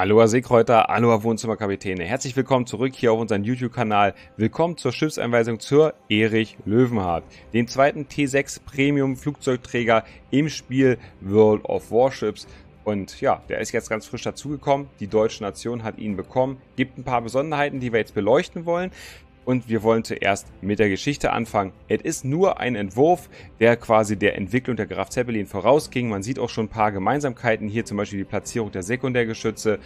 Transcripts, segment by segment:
Aloha Seekräuter, Aloha Wohnzimmerkapitäne. Herzlich willkommen zurück hier auf unserem YouTube-Kanal. Willkommen zur Schiffseinweisung zur Erich Löwenhardt, dem zweiten T6 Premium Flugzeugträger im Spiel World of Warships. Und ja, der ist jetzt ganz frisch dazugekommen. Die deutsche Nation hat ihn bekommen. Gibt ein paar Besonderheiten, die wir jetzt beleuchten wollen. Und wir wollen zuerst mit der Geschichte anfangen. Es ist nur ein Entwurf, der quasi der Entwicklung der Graf Zeppelin vorausging. Man sieht auch schon ein paar Gemeinsamkeiten. Hier zum Beispiel die Platzierung der Sekundärgeschütze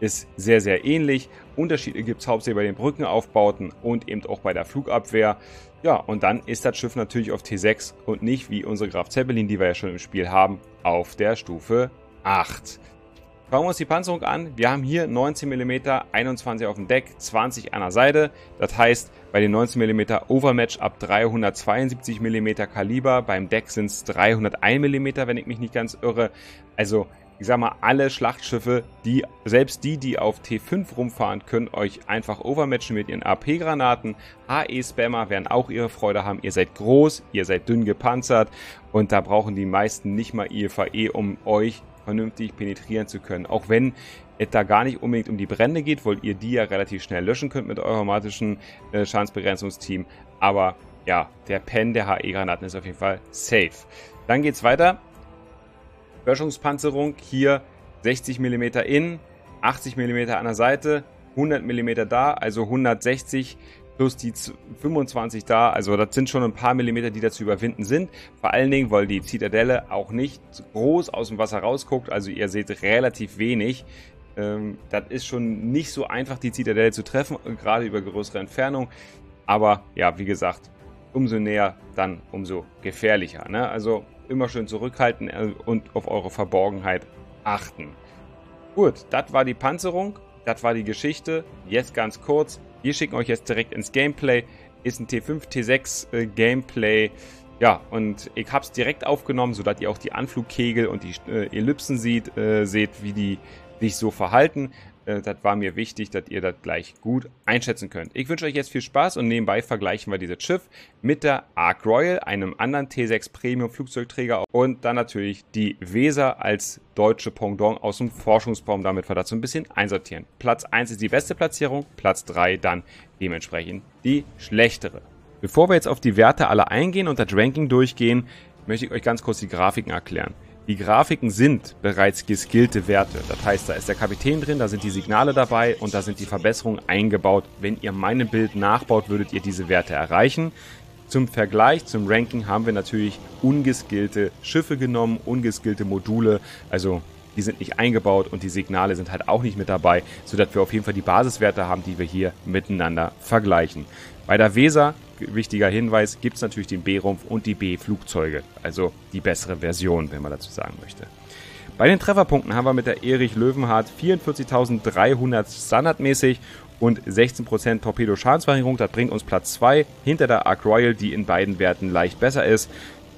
ist sehr, sehr ähnlich. Unterschiede gibt es hauptsächlich bei den Brückenaufbauten und eben auch bei der Flugabwehr. Ja, und dann ist das Schiff natürlich auf T6 und nicht wie unsere Graf Zeppelin, die wir ja schon im Spiel haben, auf der Stufe 8. Schauen wir uns die Panzerung an. Wir haben hier 19 mm, 21 auf dem Deck, 20 an der Seite. Das heißt, bei den 19 mm Overmatch ab 372 mm Kaliber. Beim Deck sind es 301 mm, wenn ich mich nicht ganz irre. Also, ich sag mal, alle Schlachtschiffe, die, selbst die, die auf T5 rumfahren, können euch einfach overmatchen mit ihren AP-Granaten. HE-Spammer werden auch ihre Freude haben. Ihr seid groß, ihr seid dünn gepanzert und da brauchen die meisten nicht mal IFAE, um euch vernünftig penetrieren zu können. Auch wenn es da gar nicht unbedingt um die Brände geht, weil ihr die ja relativ schnell löschen könnt mit eurem automatischen äh, Schadensbegrenzungsteam. Aber ja, der Pen der HE-Granaten ist auf jeden Fall safe. Dann geht's weiter. Böschungspanzerung hier 60 mm in, 80 mm an der Seite, 100 mm da, also 160 plus die 25 da. Also das sind schon ein paar Millimeter, die da zu überwinden sind. Vor allen Dingen, weil die Zitadelle auch nicht groß aus dem Wasser rausguckt. Also ihr seht relativ wenig. Ähm, das ist schon nicht so einfach, die Zitadelle zu treffen, gerade über größere Entfernung. Aber ja, wie gesagt, umso näher, dann umso gefährlicher. Ne? Also immer schön zurückhalten äh, und auf eure Verborgenheit achten. Gut, das war die Panzerung, das war die Geschichte. Jetzt ganz kurz, wir schicken euch jetzt direkt ins Gameplay. Ist ein T5, T6 äh, Gameplay. Ja, und ich habe es direkt aufgenommen, sodass ihr auch die Anflugkegel und die äh, Ellipsen sieht, äh, seht, wie die sich so verhalten. Äh, das war mir wichtig, dass ihr das gleich gut einschätzen könnt. Ich wünsche euch jetzt viel Spaß und nebenbei vergleichen wir dieses Schiff mit der Ark Royal, einem anderen T6 Premium Flugzeugträger und dann natürlich die Weser als deutsche Pendant aus dem Forschungsbaum, damit wir das so ein bisschen einsortieren. Platz 1 ist die beste Platzierung, Platz 3 dann dementsprechend die schlechtere. Bevor wir jetzt auf die Werte alle eingehen und das Ranking durchgehen, möchte ich euch ganz kurz die Grafiken erklären. Die Grafiken sind bereits geskillte Werte. Das heißt, da ist der Kapitän drin, da sind die Signale dabei und da sind die Verbesserungen eingebaut. Wenn ihr meinem Bild nachbaut, würdet ihr diese Werte erreichen. Zum Vergleich, zum Ranking haben wir natürlich ungeskillte Schiffe genommen, ungeskillte Module, also die sind nicht eingebaut und die Signale sind halt auch nicht mit dabei, sodass wir auf jeden Fall die Basiswerte haben, die wir hier miteinander vergleichen. Bei der Weser wichtiger Hinweis, gibt es natürlich den B-Rumpf und die B-Flugzeuge. Also die bessere Version, wenn man dazu sagen möchte. Bei den Trefferpunkten haben wir mit der Erich Löwenhardt 44.300 standardmäßig und 16% Torpedo-Schadensverringerung. Das bringt uns Platz 2 hinter der Ark Royal, die in beiden Werten leicht besser ist.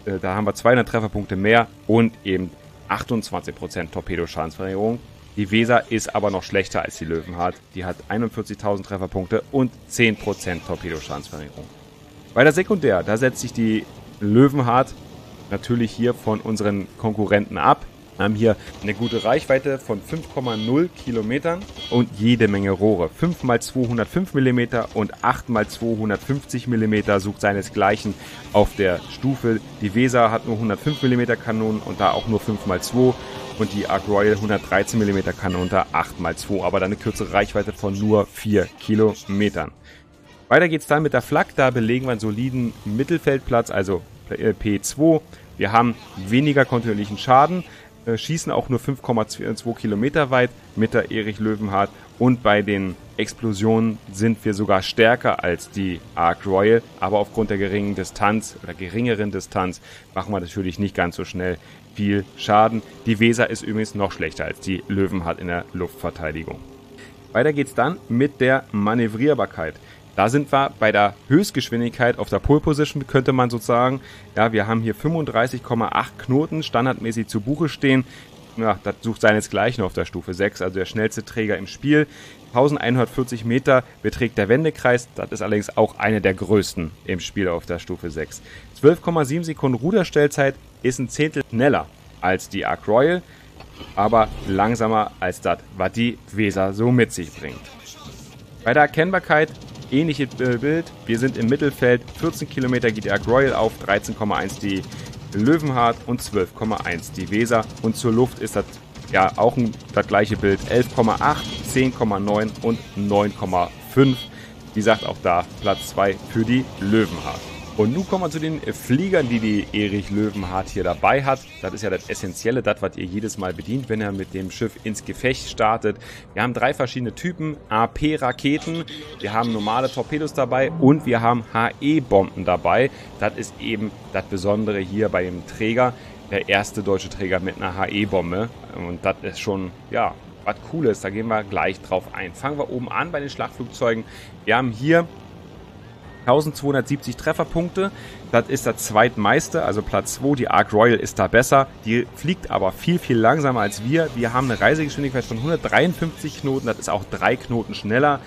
Äh, da haben wir 200 Trefferpunkte mehr und eben 28% Torpedo-Schadensverringerung. Die Weser ist aber noch schlechter als die Löwenhardt. Die hat 41.000 Trefferpunkte und 10% Torpedo-Schadensverringerung. Bei der Sekundär, da setzt sich die Löwenhardt natürlich hier von unseren Konkurrenten ab. Wir haben hier eine gute Reichweite von 5,0 Kilometern und jede Menge Rohre. 5 x 205 mm und 8 x 250 mm sucht seinesgleichen auf der Stufe. Die Weser hat nur 105 mm Kanonen und da auch nur 5 x 2 und die Ark Royal 113 mm Kanonen unter 8 x 2, aber dann eine kürzere Reichweite von nur 4 Kilometern. Weiter geht's dann mit der Flak. Da belegen wir einen soliden Mittelfeldplatz, also äh, P2. Wir haben weniger kontinuierlichen Schaden, äh, schießen auch nur 5,2 Kilometer weit mit der Erich Löwenhardt und bei den Explosionen sind wir sogar stärker als die Ark Royal, aber aufgrund der geringen Distanz oder geringeren Distanz machen wir natürlich nicht ganz so schnell viel Schaden. Die Weser ist übrigens noch schlechter als die Löwenhardt in der Luftverteidigung. Weiter geht's dann mit der Manövrierbarkeit. Da sind wir bei der Höchstgeschwindigkeit auf der Pole Position, könnte man sozusagen. Ja, wir haben hier 35,8 Knoten standardmäßig zu Buche stehen. Ja, das sucht seinesgleichen auf der Stufe 6, also der schnellste Träger im Spiel. 1140 Meter beträgt der Wendekreis, das ist allerdings auch eine der größten im Spiel auf der Stufe 6. 12,7 Sekunden Ruderstellzeit ist ein Zehntel schneller als die Ark Royal. aber langsamer als das, was die Weser so mit sich bringt. Bei der Erkennbarkeit ähnliches Bild. Wir sind im Mittelfeld. 14 Kilometer geht Ark Royal auf, 13,1 die Löwenhardt und 12,1 die Weser. Und zur Luft ist das ja auch ein, das gleiche Bild. 11,8, 10,9 und 9,5. Wie gesagt, auch da Platz 2 für die Löwenhardt. Und nun kommen wir zu den Fliegern, die die Erich Löwenhardt hier dabei hat. Das ist ja das Essentielle, das, was ihr jedes Mal bedient, wenn er mit dem Schiff ins Gefecht startet. Wir haben drei verschiedene Typen, AP-Raketen, wir haben normale Torpedos dabei und wir haben HE-Bomben dabei. Das ist eben das Besondere hier bei dem Träger. Der erste deutsche Träger mit einer HE-Bombe. Und das ist schon, ja, was Cooles. Da gehen wir gleich drauf ein. Fangen wir oben an bei den Schlachtflugzeugen. Wir haben hier 1270 Trefferpunkte. Das ist der zweitmeiste, also Platz 2. Die Ark Royal ist da besser. Die fliegt aber viel, viel langsamer als wir. Wir haben eine Reisegeschwindigkeit von 153 Knoten. Das ist auch drei Knoten schneller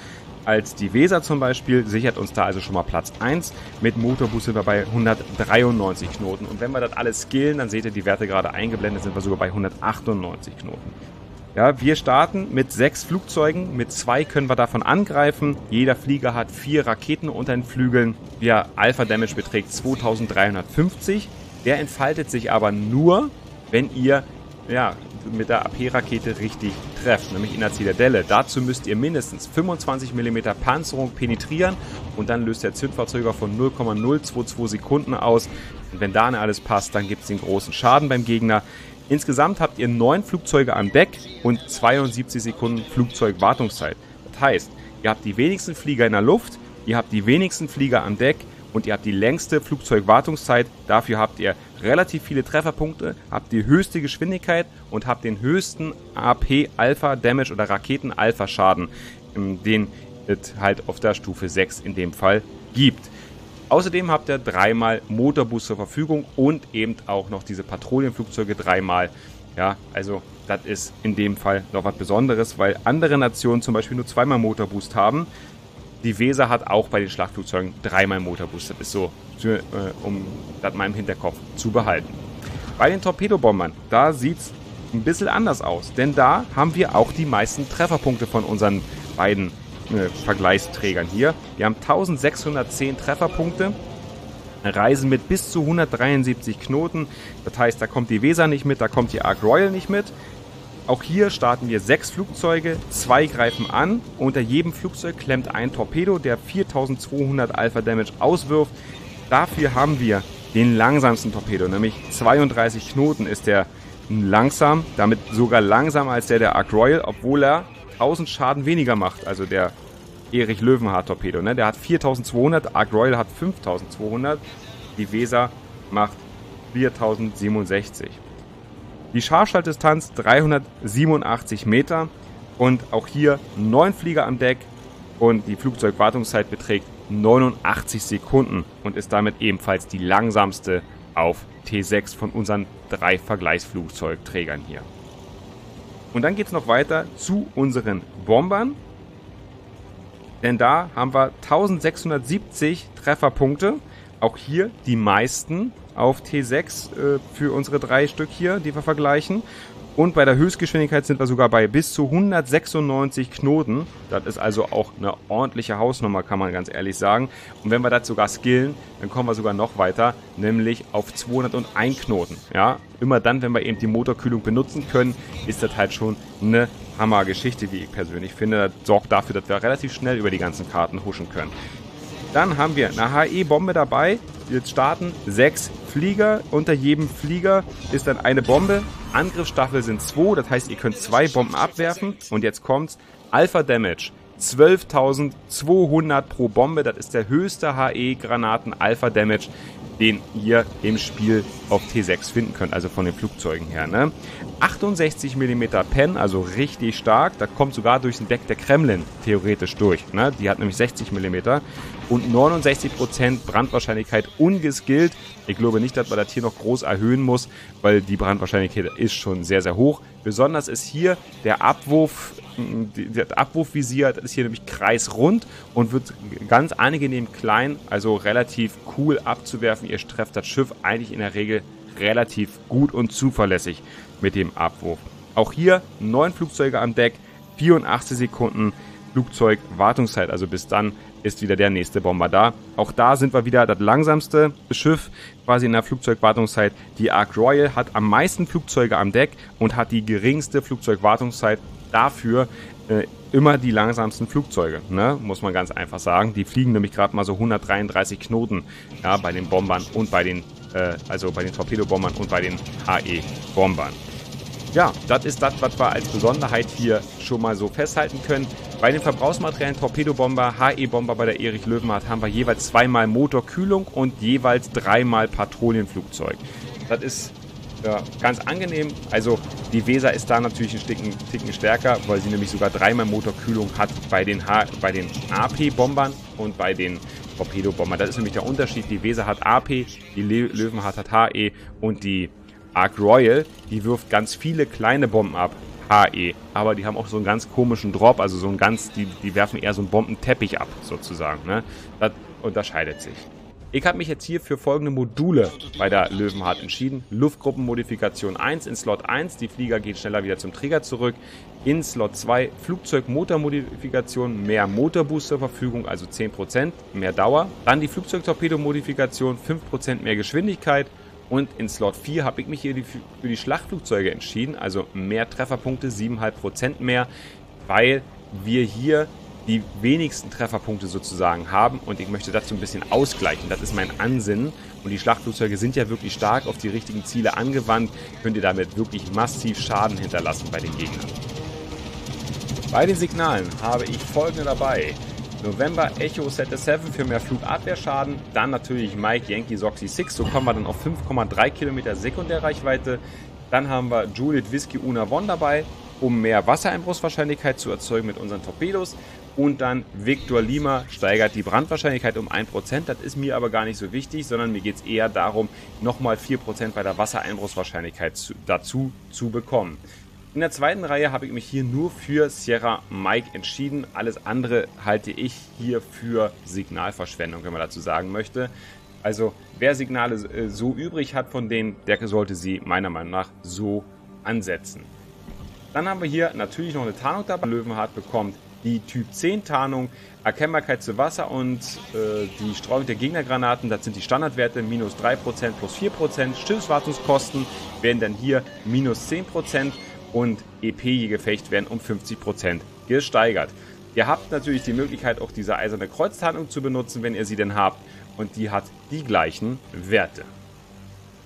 als die Weser zum Beispiel. Sichert uns da also schon mal Platz 1. Mit Motorboost sind wir bei 193 Knoten. Und wenn wir das alles skillen, dann seht ihr die Werte gerade eingeblendet, sind wir sogar bei 198 Knoten. Ja, wir starten mit sechs Flugzeugen. Mit zwei können wir davon angreifen. Jeder Flieger hat vier Raketen unter den Flügeln. Der Alpha Damage beträgt 2350. Der entfaltet sich aber nur, wenn ihr ja, mit der AP-Rakete richtig trefft, nämlich in der Zitadelle. Dazu müsst ihr mindestens 25 mm Panzerung penetrieren und dann löst der Zündfahrzeuger von 0,022 Sekunden aus. Und wenn da alles passt, dann gibt es den großen Schaden beim Gegner. Insgesamt habt ihr neun Flugzeuge an Deck und 72 Sekunden Flugzeugwartungszeit. Das heißt, ihr habt die wenigsten Flieger in der Luft, ihr habt die wenigsten Flieger an Deck und ihr habt die längste Flugzeugwartungszeit. Dafür habt ihr relativ viele Trefferpunkte, habt die höchste Geschwindigkeit und habt den höchsten AP Alpha Damage oder Raketen Alpha Schaden, den es halt auf der Stufe 6 in dem Fall gibt. Außerdem habt ihr dreimal Motorboost zur Verfügung und eben auch noch diese Patrouillenflugzeuge dreimal. Ja, also das ist in dem Fall noch was Besonderes, weil andere Nationen zum Beispiel nur zweimal Motorboost haben. Die Weser hat auch bei den Schlachtflugzeugen dreimal Motorboost. Das ist so, äh, um das mal im Hinterkopf zu behalten. Bei den Torpedobombern, da sieht es ein bisschen anders aus, denn da haben wir auch die meisten Trefferpunkte von unseren beiden äh, Vergleichsträgern hier. Wir haben 1610 Trefferpunkte, reisen mit bis zu 173 Knoten. Das heißt, da kommt die Weser nicht mit, da kommt die Ark Royal nicht mit. Auch hier starten wir sechs Flugzeuge, zwei greifen an. Unter jedem Flugzeug klemmt ein Torpedo, der 4200 Alpha Damage auswirft. Dafür haben wir den langsamsten Torpedo, nämlich 32 Knoten ist der langsam, damit sogar langsamer als der der Ark Royal, obwohl er 1000 Schaden weniger macht. Also der Erich Löwenhardt Torpedo. Ne? Der hat 4200, Ark Royal hat 5200. Die Weser macht 4067. Die Scharfschaltdistanz 387 Meter und auch hier 9 Flieger am Deck und die Flugzeugwartungszeit beträgt 89 Sekunden und ist damit ebenfalls die langsamste auf T6 von unseren drei Vergleichsflugzeugträgern hier. Und dann geht es noch weiter zu unseren Bombern. Denn da haben wir 1670 Trefferpunkte. Auch hier die meisten auf T6 äh, für unsere drei Stück hier, die wir vergleichen. Und bei der Höchstgeschwindigkeit sind wir sogar bei bis zu 196 Knoten. Das ist also auch eine ordentliche Hausnummer, kann man ganz ehrlich sagen. Und wenn wir das sogar skillen, dann kommen wir sogar noch weiter, nämlich auf 201 Knoten. Ja, immer dann, wenn wir eben die Motorkühlung benutzen können, ist das halt schon eine Hammergeschichte, wie ich persönlich finde. Das sorgt dafür, dass wir relativ schnell über die ganzen Karten huschen können. Dann haben wir eine HE-Bombe dabei. Jetzt starten sechs Flieger. Unter jedem Flieger ist dann eine Bombe. Angriffsstaffel sind zwei, das heißt, ihr könnt zwei Bomben abwerfen. Und jetzt kommt's. Alpha Damage. 12.200 pro Bombe. Das ist der höchste HE-Granaten Alpha Damage, den ihr im Spiel auf T6 finden könnt, also von den Flugzeugen her. Ne? 68 mm Pen, also richtig stark. Da kommt sogar durch den Deck der Kremlin theoretisch durch. Ne? Die hat nämlich 60 mm und 69% Brandwahrscheinlichkeit ungeskillt. Ich glaube nicht, dass man das hier noch groß erhöhen muss, weil die Brandwahrscheinlichkeit ist schon sehr, sehr hoch. Besonders ist hier der Abwurf das Abwurfvisier das ist hier nämlich kreisrund und wird ganz angenehm klein, also relativ cool abzuwerfen. Ihr trefft das Schiff eigentlich in der Regel relativ gut und zuverlässig mit dem Abwurf. Auch hier neun Flugzeuge am Deck, 84 Sekunden Flugzeugwartungszeit. Also bis dann ist wieder der nächste Bomber da. Auch da sind wir wieder das langsamste Schiff quasi in der Flugzeugwartungszeit. Die Ark Royal hat am meisten Flugzeuge am Deck und hat die geringste Flugzeugwartungszeit. Dafür äh, immer die langsamsten Flugzeuge, ne? muss man ganz einfach sagen. Die fliegen nämlich gerade mal so 133 Knoten ja, bei den Bombern und bei den, äh, also bei den Torpedobombern und bei den HE-Bombern. Ja, das ist das, was wir als Besonderheit hier schon mal so festhalten können. Bei den Verbrauchsmaterialien Torpedobomber, HE-Bomber bei der Erich Löwenhardt haben wir jeweils zweimal Motorkühlung und jeweils dreimal Patrouillenflugzeug. Das ist ja, ganz angenehm. Also die Weser ist da natürlich ein Ticken, Ticken stärker, weil sie nämlich sogar dreimal Motorkühlung hat bei den, den AP-Bombern und bei den Torpedobombern. Das ist nämlich der Unterschied. Die Weser hat AP, die Löwenhardt hat HE und die Ark Royal, die wirft ganz viele kleine Bomben ab. HE. Aber die haben auch so einen ganz komischen Drop, also so einen ganz, die, die werfen eher so einen Bombenteppich ab, sozusagen. Ne? Das unterscheidet sich. Ich habe mich jetzt hier für folgende Module bei der Löwenhardt entschieden. Luftgruppenmodifikation 1 in Slot 1, die Flieger gehen schneller wieder zum Träger zurück. In Slot 2 Flugzeugmotormodifikation, mehr Motorboost zur Verfügung, also 10%, mehr Dauer. Dann die Flugzeugtorpedo-Modifikation, 5% mehr Geschwindigkeit und in Slot 4 habe ich mich hier für die Schlachtflugzeuge entschieden, also mehr Trefferpunkte, 7,5% mehr, weil wir hier die wenigsten Trefferpunkte sozusagen haben und ich möchte so ein bisschen ausgleichen. Das ist mein Ansinnen und die Schlachtflugzeuge sind ja wirklich stark auf die richtigen Ziele angewandt, könnt ihr damit wirklich massiv Schaden hinterlassen bei den Gegnern. Bei den Signalen habe ich folgende dabei. November Echo Sette 7 für mehr Flugabwehrschaden. Dann natürlich Mike Yankee Soxy 6. So kommen wir dann auf 5,3 Kilometer Sekundärreichweite. Dann haben wir Juliet Whiskey Una One dabei, um mehr Wassereinbruchswahrscheinlichkeit zu erzeugen mit unseren Torpedos. Und dann Victor Lima steigert die Brandwahrscheinlichkeit um 1%. Das ist mir aber gar nicht so wichtig, sondern mir geht es eher darum, nochmal 4% bei der Wassereinbruchswahrscheinlichkeit zu, dazu zu bekommen. In der zweiten Reihe habe ich mich hier nur für Sierra Mike entschieden. Alles andere halte ich hier für Signalverschwendung, wenn man dazu sagen möchte. Also wer Signale äh, so übrig hat von denen, der sollte sie meiner Meinung nach so ansetzen. Dann haben wir hier natürlich noch eine Tarnung dabei. Löwenhardt bekommt die Typ 10 Tarnung, Erkennbarkeit zu Wasser und äh, die Streuung der Gegnergranaten, das sind die Standardwerte, minus 3% plus 4%. Schiffswartungskosten werden dann hier minus 10% und EP je Gefecht werden um 50% gesteigert. Ihr habt natürlich die Möglichkeit, auch diese eiserne Kreuztarnung zu benutzen, wenn ihr sie denn habt. Und die hat die gleichen Werte.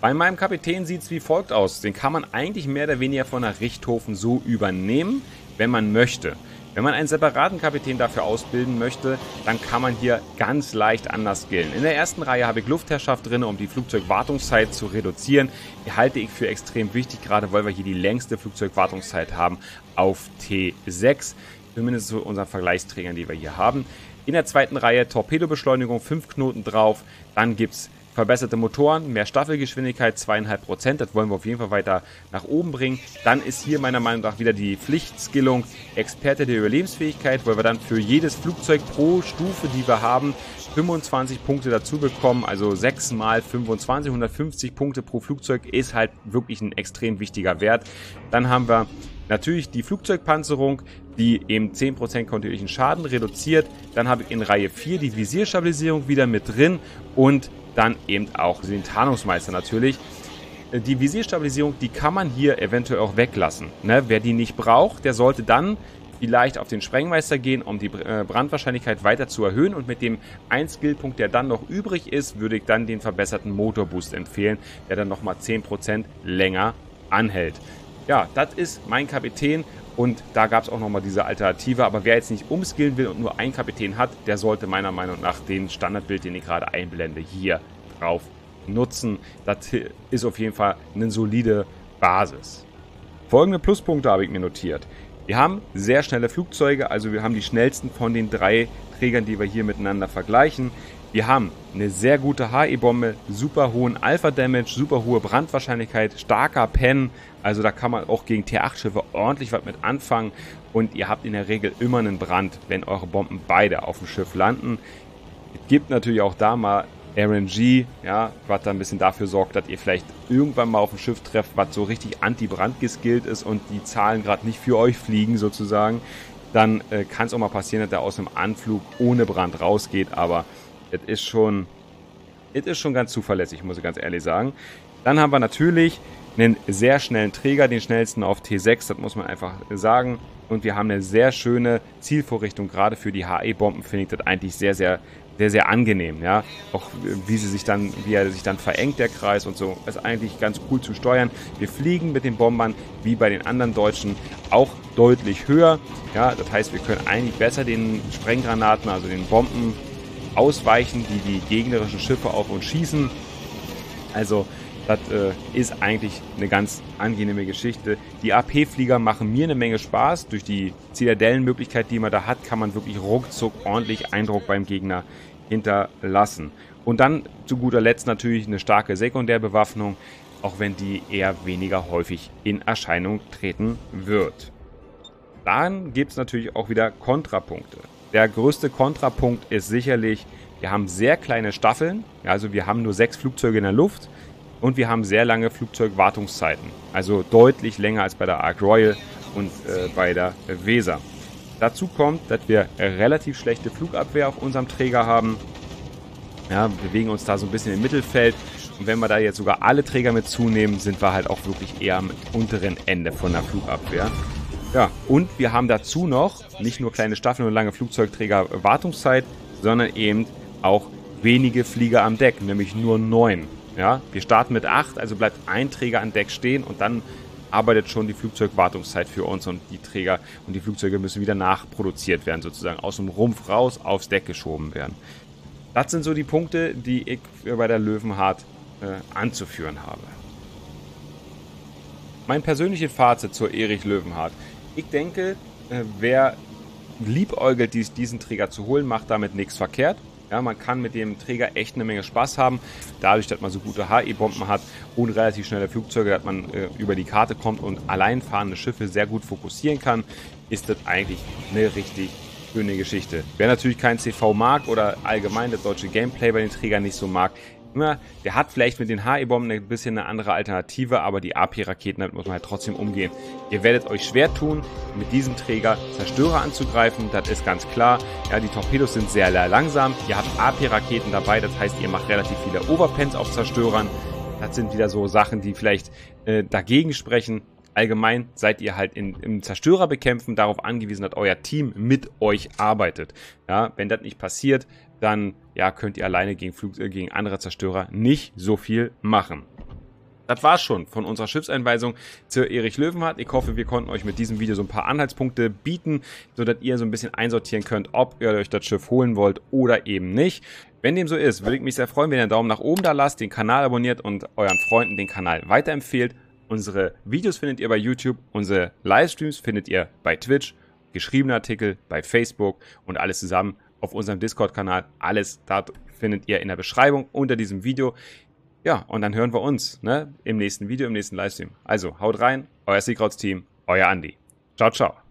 Bei meinem Kapitän sieht es wie folgt aus. Den kann man eigentlich mehr oder weniger von der Richthofen so übernehmen, wenn man möchte. Wenn man einen separaten Kapitän dafür ausbilden möchte, dann kann man hier ganz leicht anders skillen. In der ersten Reihe habe ich Luftherrschaft drin, um die Flugzeugwartungszeit zu reduzieren. Die halte ich für extrem wichtig, gerade weil wir hier die längste Flugzeugwartungszeit haben auf T6. Zumindest zu unseren Vergleichsträgern, die wir hier haben. In der zweiten Reihe Torpedobeschleunigung, 5 Knoten drauf. Dann gibt es verbesserte Motoren, mehr Staffelgeschwindigkeit, 2,5%. Das wollen wir auf jeden Fall weiter nach oben bringen. Dann ist hier meiner Meinung nach wieder die Pflichtskillung Experte der Überlebensfähigkeit, weil wir dann für jedes Flugzeug pro Stufe, die wir haben, 25 Punkte dazu bekommen. Also 6 mal 25, 150 Punkte pro Flugzeug ist halt wirklich ein extrem wichtiger Wert. Dann haben wir Natürlich die Flugzeugpanzerung, die eben 10% kontinuierlichen Schaden reduziert. Dann habe ich in Reihe 4 die Visierstabilisierung wieder mit drin und dann eben auch den Tarnungsmeister natürlich. Die Visierstabilisierung, die kann man hier eventuell auch weglassen. Ne? Wer die nicht braucht, der sollte dann vielleicht auf den Sprengmeister gehen, um die äh, Brandwahrscheinlichkeit weiter zu erhöhen. Und mit dem 1 Skillpunkt, der dann noch übrig ist, würde ich dann den verbesserten Motorboost empfehlen, der dann nochmal 10% länger anhält. Ja, das ist mein Kapitän und da gab es auch nochmal diese Alternative. Aber wer jetzt nicht umskillen will und nur einen Kapitän hat, der sollte meiner Meinung nach den Standardbild, den ich gerade einblende, hier drauf nutzen. Das ist auf jeden Fall eine solide Basis. Folgende Pluspunkte habe ich mir notiert. Wir haben sehr schnelle Flugzeuge, also wir haben die schnellsten von den drei Trägern, die wir hier miteinander vergleichen. Wir haben eine sehr gute HE-Bombe, super hohen Alpha-Damage, super hohe Brandwahrscheinlichkeit, starker Pen. Also da kann man auch gegen T8-Schiffe ordentlich was mit anfangen. Und ihr habt in der Regel immer einen Brand, wenn eure Bomben beide auf dem Schiff landen. Es gibt natürlich auch da mal RNG, ja, was da ein bisschen dafür sorgt, dass ihr vielleicht irgendwann mal auf ein Schiff trefft, was so richtig anti-Brand geskillt ist und die Zahlen gerade nicht für euch fliegen sozusagen, dann äh, kann es auch mal passieren, dass er aus dem Anflug ohne Brand rausgeht, aber es ist schon, es ist schon ganz zuverlässig, muss ich ganz ehrlich sagen. Dann haben wir natürlich einen sehr schnellen Träger, den schnellsten auf T6, das muss man einfach sagen. Und wir haben eine sehr schöne Zielvorrichtung, gerade für die HE-Bomben finde ich das eigentlich sehr, sehr sehr, sehr angenehm, ja. Auch wie sie sich dann, wie er sich dann verengt, der Kreis und so, ist eigentlich ganz cool zu steuern. Wir fliegen mit den Bombern, wie bei den anderen Deutschen, auch deutlich höher. Ja, das heißt, wir können eigentlich besser den Sprenggranaten, also den Bomben, ausweichen, die die gegnerischen Schiffe auf uns schießen. Also, das äh, ist eigentlich eine ganz angenehme Geschichte. Die AP-Flieger machen mir eine Menge Spaß. Durch die Zitadellenmöglichkeit, die man da hat, kann man wirklich ruckzuck ordentlich Eindruck beim Gegner hinterlassen. Und dann zu guter Letzt natürlich eine starke Sekundärbewaffnung, auch wenn die eher weniger häufig in Erscheinung treten wird. Dann gibt es natürlich auch wieder Kontrapunkte. Der größte Kontrapunkt ist sicherlich, wir haben sehr kleine Staffeln, also wir haben nur sechs Flugzeuge in der Luft und wir haben sehr lange Flugzeugwartungszeiten, also deutlich länger als bei der Ark Royal und äh, bei der Weser. Dazu kommt, dass wir relativ schlechte Flugabwehr auf unserem Träger haben. Ja, bewegen uns da so ein bisschen im Mittelfeld. Und wenn wir da jetzt sogar alle Träger mit zunehmen, sind wir halt auch wirklich eher am unteren Ende von der Flugabwehr. Ja, und wir haben dazu noch nicht nur kleine Staffeln und lange Flugzeugträger Wartungszeit, sondern eben auch wenige Flieger am Deck, nämlich nur neun. Ja, wir starten mit acht, also bleibt ein Träger an Deck stehen und dann arbeitet schon die Flugzeugwartungszeit für uns und die Träger und die Flugzeuge müssen wieder nachproduziert werden, sozusagen aus dem Rumpf raus aufs Deck geschoben werden. Das sind so die Punkte, die ich bei der Löwenhardt äh, anzuführen habe. Mein persönliches Fazit zur Erich Löwenhardt. Ich denke, äh, wer liebäugelt, diesen Träger zu holen, macht damit nichts verkehrt. Ja, man kann mit dem Träger echt eine Menge Spaß haben. Dadurch, dass man so gute HE-Bomben hat und relativ schnelle Flugzeuge, dass man äh, über die Karte kommt und allein fahrende Schiffe sehr gut fokussieren kann, ist das eigentlich eine richtig schöne Geschichte. Wer natürlich kein CV mag oder allgemein das deutsche Gameplay bei den Trägern nicht so mag, immer, der hat vielleicht mit den HE-Bomben ein bisschen eine andere Alternative, aber die AP-Raketen, damit muss man halt trotzdem umgehen. Ihr werdet euch schwer tun, mit diesem Träger Zerstörer anzugreifen, das ist ganz klar. Ja, die Torpedos sind sehr, langsam. Ihr habt AP-Raketen dabei, das heißt, ihr macht relativ viele Overpens auf Zerstörern. Das sind wieder so Sachen, die vielleicht äh, dagegen sprechen. Allgemein seid ihr halt in, im Zerstörer bekämpfen darauf angewiesen, dass euer Team mit euch arbeitet. Ja, wenn das nicht passiert, dann ja, könnt ihr alleine gegen, Flug, äh, gegen andere Zerstörer nicht so viel machen. Das war's schon von unserer Schiffseinweisung zur Erich Löwenhardt. Ich hoffe, wir konnten euch mit diesem Video so ein paar Anhaltspunkte bieten, sodass ihr so ein bisschen einsortieren könnt, ob ihr euch das Schiff holen wollt oder eben nicht. Wenn dem so ist, würde ich mich sehr freuen, wenn ihr einen Daumen nach oben da lasst, den Kanal abonniert und euren Freunden den Kanal weiterempfehlt. Unsere Videos findet ihr bei YouTube, unsere Livestreams findet ihr bei Twitch, geschriebene Artikel bei Facebook und alles zusammen auf unserem Discord-Kanal. Alles da findet ihr in der Beschreibung unter diesem Video. Ja, und dann hören wir uns ne, im nächsten Video, im nächsten Livestream. Also haut rein, euer Secrets Team, euer Andi. Ciao, ciao.